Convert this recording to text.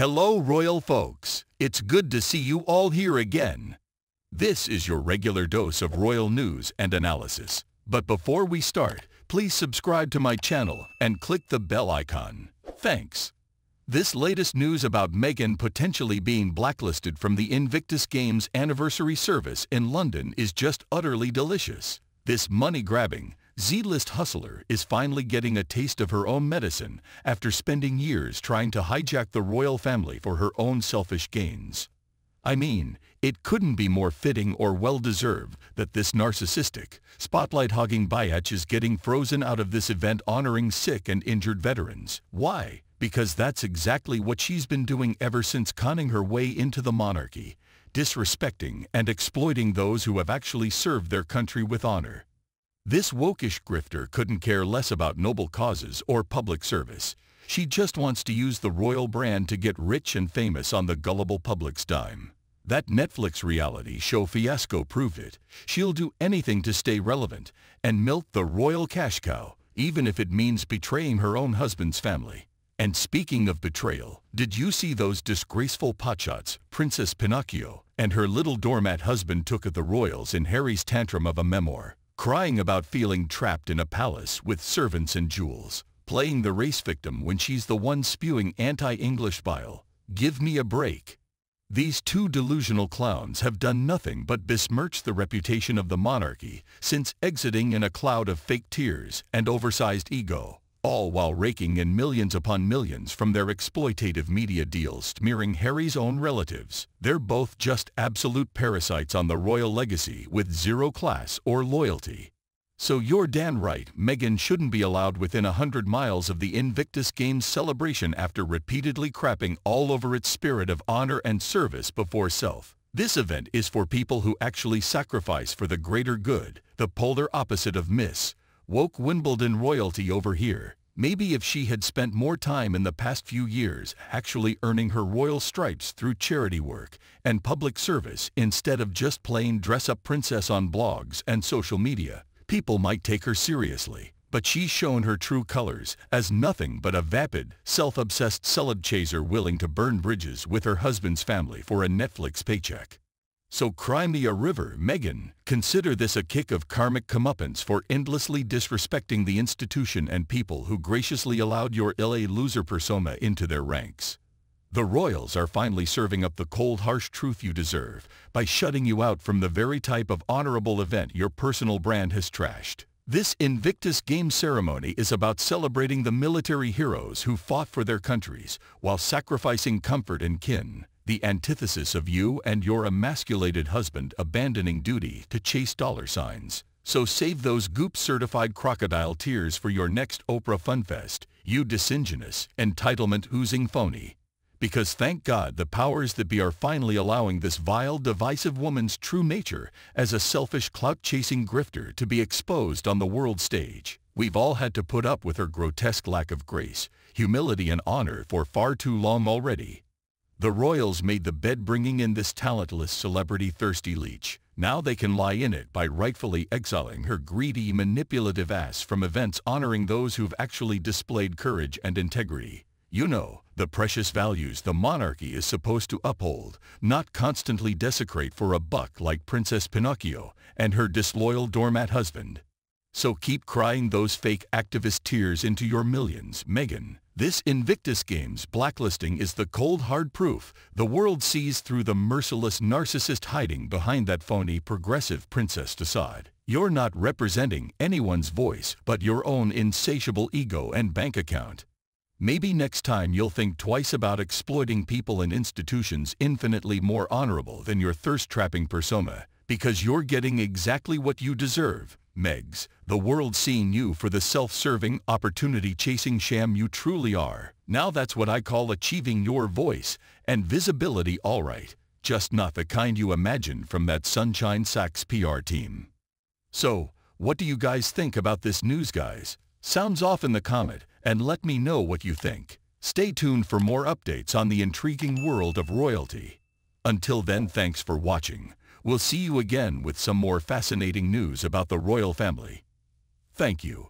Hello, royal folks. It's good to see you all here again. This is your regular dose of royal news and analysis. But before we start, please subscribe to my channel and click the bell icon. Thanks. This latest news about Meghan potentially being blacklisted from the Invictus Games anniversary service in London is just utterly delicious. This money-grabbing, Z-list hustler is finally getting a taste of her own medicine after spending years trying to hijack the royal family for her own selfish gains. I mean, it couldn't be more fitting or well-deserved that this narcissistic, spotlight-hogging biatch is getting frozen out of this event honoring sick and injured veterans. Why? Because that's exactly what she's been doing ever since conning her way into the monarchy, disrespecting and exploiting those who have actually served their country with honor. This wokish grifter couldn't care less about noble causes or public service. She just wants to use the royal brand to get rich and famous on the gullible public's dime. That Netflix reality show fiasco proved it. She'll do anything to stay relevant and milk the royal cash cow, even if it means betraying her own husband's family. And speaking of betrayal, did you see those disgraceful potshots Princess Pinocchio and her little doormat husband took at the royals in Harry's tantrum of a memoir? Crying about feeling trapped in a palace with servants and jewels, playing the race victim when she's the one spewing anti-English bile. Give me a break. These two delusional clowns have done nothing but besmirch the reputation of the monarchy since exiting in a cloud of fake tears and oversized ego all while raking in millions upon millions from their exploitative media deals smearing Harry's own relatives. They're both just absolute parasites on the royal legacy with zero class or loyalty. So you're Dan right, Meghan shouldn't be allowed within a hundred miles of the Invictus Games celebration after repeatedly crapping all over its spirit of honor and service before self. This event is for people who actually sacrifice for the greater good, the polar opposite of Miss, woke Wimbledon royalty over here. Maybe if she had spent more time in the past few years actually earning her royal stripes through charity work and public service instead of just playing dress-up princess on blogs and social media, people might take her seriously. But she's shown her true colors as nothing but a vapid, self-obsessed celeb chaser willing to burn bridges with her husband's family for a Netflix paycheck. So cry me a river, Meghan. Consider this a kick of karmic comeuppance for endlessly disrespecting the institution and people who graciously allowed your LA loser persona into their ranks. The royals are finally serving up the cold, harsh truth you deserve by shutting you out from the very type of honorable event your personal brand has trashed. This Invictus Game ceremony is about celebrating the military heroes who fought for their countries while sacrificing comfort and kin the antithesis of you and your emasculated husband abandoning duty to chase dollar signs. So save those goop-certified crocodile tears for your next Oprah Funfest, you disingenuous, entitlement-oozing phony. Because thank God the powers that be are finally allowing this vile, divisive woman's true nature as a selfish, clout-chasing grifter to be exposed on the world stage. We've all had to put up with her grotesque lack of grace, humility and honor for far too long already. The Royals made the bed bringing in this talentless celebrity thirsty leech. Now they can lie in it by rightfully exiling her greedy, manipulative ass from events honoring those who've actually displayed courage and integrity. You know, the precious values the monarchy is supposed to uphold, not constantly desecrate for a buck like Princess Pinocchio and her disloyal doormat husband. So keep crying those fake activist tears into your millions, Meghan. This Invictus Games blacklisting is the cold hard proof the world sees through the merciless narcissist hiding behind that phony progressive Princess Assad. You're not representing anyone's voice but your own insatiable ego and bank account. Maybe next time you'll think twice about exploiting people and institutions infinitely more honorable than your thirst-trapping persona because you're getting exactly what you deserve Megs, the world seeing you for the self-serving, opportunity-chasing sham you truly are. Now that's what I call achieving your voice and visibility all right, just not the kind you imagined from that Sunshine Sachs PR team. So, what do you guys think about this news, guys? Sounds off in the comment and let me know what you think. Stay tuned for more updates on the intriguing world of royalty. Until then, thanks for watching. We'll see you again with some more fascinating news about the royal family. Thank you.